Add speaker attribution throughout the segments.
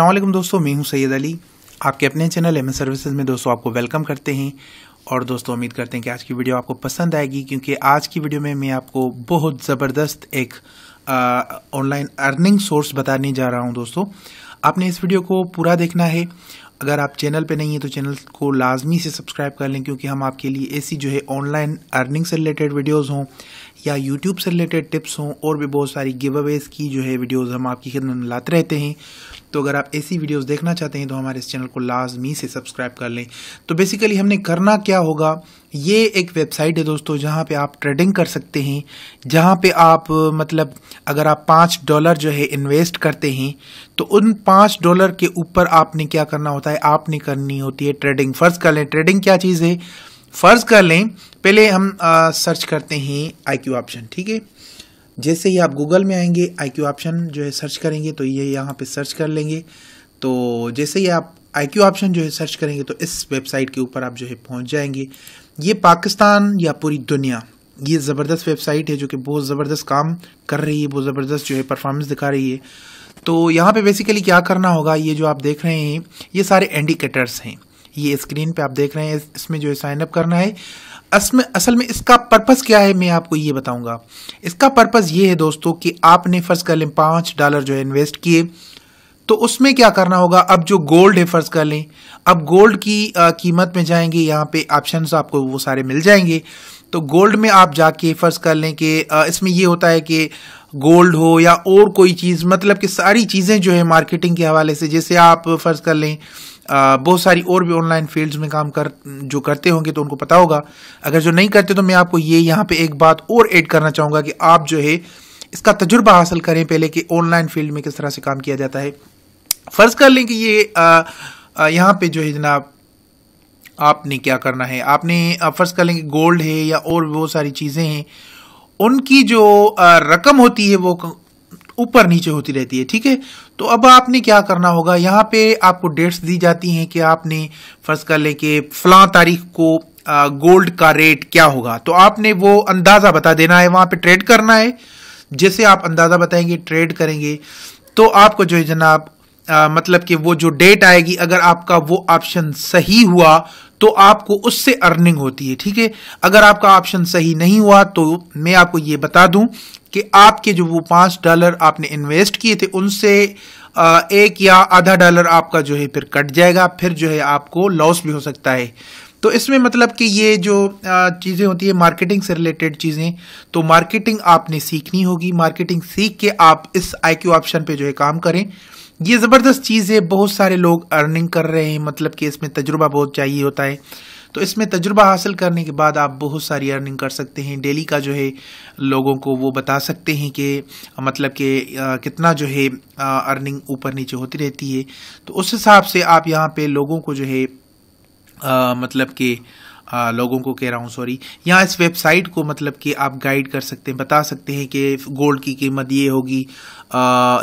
Speaker 1: अल्लाम दोस्तों, मैं हूँ सैयद अली। आपके अपने चैनल एम सर्विसेज़ में दोस्तों आपको वेलकम करते हैं। और दोस्तों, उम्मीद करते हैं कि आज की वीडियो आपको पसंद आएगी, क्योंकि आज की वीडियो में मैं आपको बहुत ज़बरदस्त एक ऑनलाइन अर्निंग सोर्स बताने जा रहा हूँ दोस्तों। आपने इस वीडियो को पूरा देखना है। अगर आप चैनल पे नहीं है तो चैनल को लाजमी से सब्सक्राइब कर लें, क्योंकि हम आपके लिए ऐसी जो है ऑनलाइन अर्निंग से रिलेटेड वीडियोस हों या यूट्यूब से रिलेटेड टिप्स हों, और भी बहुत सारी गिव अवेज की जो है वीडियोस हम आपकी खिदमत में लाते रहते हैं। तो अगर आप ऐसी वीडियोस देखना चाहते हैं तो हमारे इस चैनल को लाजमी से सब्सक्राइब कर लें। तो बेसिकली हमने करना क्या होगा, ये एक वेबसाइट है दोस्तों, जहाँ पे आप ट्रेडिंग कर सकते हैं, जहाँ पे आप मतलब अगर आप पाँच डॉलर जो है इन्वेस्ट करते हैं तो उन पाँच डॉलर के ऊपर आपने क्या करना होता है, आपने करनी होती है ट्रेडिंग फ़र्ज़ कर लें ट्रेडिंग क्या चीज़ है? फ़र्ज़ कर लें पहले हम आ, सर्च करते हैं आई क्यू ऑप्शन ठीक है? जैसे ही आप गूगल में आएँगे आई क्यू ऑप्शन जो है सर्च करेंगे तो ये यहाँ पे सर्च कर लेंगे। तो जैसे ही आप आई क्यू ऑप्शन जो है सर्च करेंगे तो इस वेबसाइट के ऊपर आप जो है पहुँच जाएँगे। ये पाकिस्तान या पूरी दुनिया ये ज़बरदस्त वेबसाइट है जो कि बहुत ज़बरदस्त काम कर रही है बहुत ज़बरदस्त जो है परफॉर्मेंस दिखा रही है। तो यहाँ पे बेसिकली क्या करना होगा ये जो आप देख रहे हैं ये सारे इंडिकेटर्स हैं। ये स्क्रीन पे आप देख रहे हैं इसमें जो है साइन अप करना है। असमें असल में इसका पर्पज़ क्या है मैं आपको ये बताऊँगा। इसका पर्पज़ ये है दोस्तों कि आपने फ़र्ज़ कर लें पाँच डॉलर जो है इन्वेस्ट किए तो उसमें क्या करना होगा? अब जो गोल्ड है फ़र्ज़ कर लें। अब गोल्ड की आ, कीमत में जाएँगे यहाँ पे ऑप्शन आपको वो सारे मिल जाएँगे। तो गोल्ड में आप जाके फ़र्ज़ कर लें कि इसमें ये होता है कि गोल्ड हो या और कोई चीज़ मतलब कि सारी चीज़ें जो है मार्केटिंग के हवाले से जैसे आप फ़र्ज़ कर लें बहुत सारी और भी ऑनलाइन फील्ड्स में काम कर, जो करते होंगे तो उनको पता होगा। अगर जो नहीं करते तो मैं आपको ये यहाँ पे एक बात और ऐड करना चाहूँगा कि आप जो है, इसका तजुर्बा हासिल करें पहले कि ऑनलाइन फ़ील्ड में किस तरह से काम किया जाता है। फ़र्ज़ कर लें कि ये यहाँ पे जो है जनाब, आपने क्या करना है? आपने फ़र्ज़ कर लें कि गोल्ड है या और बहुत सारी चीज़ें हैं, उनकी जो रकम होती है वो ऊपर नीचे होती रहती है, ठीक है? तो अब आपने क्या करना होगा? यहाँ पे आपको डेट्स दी जाती हैं कि आपने फ़र्ज़ कर लें कि फला तारीख को गोल्ड का रेट क्या होगा? तो आपने वो अंदाज़ा बता देना है, वहाँ पे ट्रेड करना है। जैसे आप अंदाज़ा बताएँगे, ट्रेड करेंगे तो आपको जो है जनाब आ, मतलब कि वो जो डेट आएगी अगर आपका वो ऑप्शन सही हुआ तो आपको उससे अर्निंग होती है ठीक है? अगर आपका ऑप्शन सही नहीं हुआ तो मैं आपको ये बता दूँ कि आपके जो वो पाँच डॉलर आपने इन्वेस्ट किए थे उनसे एक या आधा डॉलर आपका जो है फिर कट जाएगा फिर जो है आपको लॉस भी हो सकता है। तो इसमें मतलब कि ये जो चीज़ें होती है मार्केटिंग से रिलेटेड चीज़ें तो मार्केटिंग आपने सीखनी होगी। मार्केटिंग सीख के आप इस आईक्यू ऑप्शन पे जो है काम करें। ये ज़बरदस्त चीज़ है बहुत सारे लोग अर्निंग कर रहे हैं मतलब कि इसमें तजुर्बा बहुत चाहिए होता है। तो इसमें तजुर्बा हासिल करने के बाद आप बहुत सारी अर्निंग कर सकते हैं। डेली का जो है लोगों को वो बता सकते हैं कि मतलब कि कितना जो है अर्निंग ऊपर नीचे होती रहती है। तो उस हिसाब से आप यहाँ पे लोगों को जो है आ, मतलब कि आ, लोगों को कह रहा हूँ सॉरी यहाँ इस वेबसाइट को मतलब कि आप गाइड कर सकते हैं बता सकते हैं कि गोल्ड की कीमत ये होगी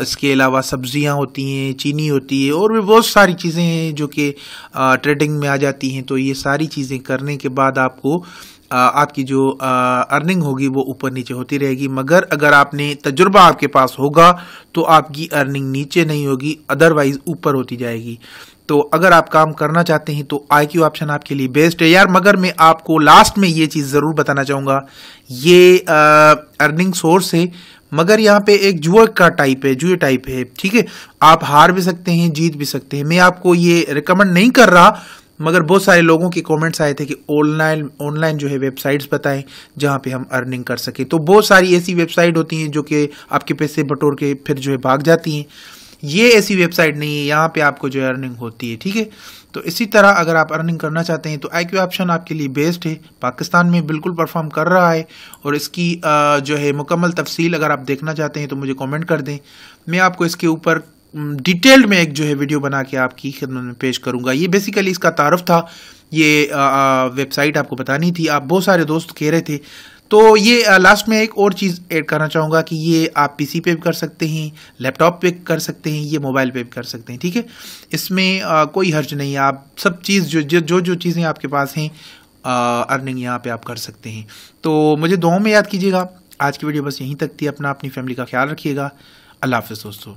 Speaker 1: इसके अलावा सब्ज़ियाँ होती हैं चीनी होती है और भी बहुत सारी चीज़ें हैं जो कि ट्रेडिंग में आ जाती हैं तो ये सारी चीज़ें करने के बाद आपको आपकी जो अर्निंग होगी वो ऊपर नीचे होती रहेगी। मगर अगर आपने तजुर्बा आपके पास होगा तो आपकी अर्निंग नीचे नहीं होगी अदरवाइज़ ऊपर होती जाएगी। तो अगर आप काम करना चाहते हैं तो आई क्यू ऑप्शन आपके लिए बेस्ट है। यार, मगर मैं आपको लास्ट में ये चीज़ ज़रूर बताना चाहूँगा। ये अर्निंग सोर्स है, मगर यहाँ पे एक जुए का टाइप है, जुए टाइप है, ठीक है? आप हार भी सकते हैं, जीत भी सकते हैं। मैं आपको ये रिकमेंड नहीं कर रहा मगर बहुत सारे लोगों के कमेंट्स आए थे कि ऑनलाइन ऑनलाइन जो है वेबसाइट्स बताएँ, जहाँ पे हम अर्निंग कर सकें। तो बहुत सारी ऐसी वेबसाइट होती हैं जो कि आपके पैसे बटोर के फिर जो है भाग जाती हैं। ये ऐसी वेबसाइट नहीं है, यहाँ पे आपको जो है अर्निंग होती है, ठीक है? तो इसी तरह अगर आप अर्निंग करना चाहते हैं तो आई ऑप्शन आपके लिए बेस्ट है। पाकिस्तान में बिल्कुल परफॉर्म कर रहा है और इसकी जो है मुकम्मल तफसील अगर आप देखना चाहते हैं तो मुझे कमेंट कर दें। मैं आपको इसके ऊपर डिटेल्ड में एक जो है वीडियो बना के आपकी खिदमत में पेश करूँगा। ये बेसिकली इसका तारफ था। ये वेबसाइट आपको बतानी थी। आप बहुत सारे दोस्त कह रहे थे। तो ये लास्ट में एक और चीज़ ऐड करना चाहूँगा कि ये आप पीसी पे भी कर सकते हैं लैपटॉप पे कर सकते हैं ये मोबाइल पे भी कर सकते हैं ठीक है? इसमें आ, कोई हर्ज नहीं है। आप सब चीज़ जो जो जो, जो चीज़ें आपके पास हैं अर्निंग यहाँ पे आप कर सकते हैं। तो मुझे दुआओं में याद कीजिएगा। आज की वीडियो बस यहीं तक थी। अपना अपनी फैमिली का ख्याल रखिएगा। अल्लाह हाफ़ दोस्तों।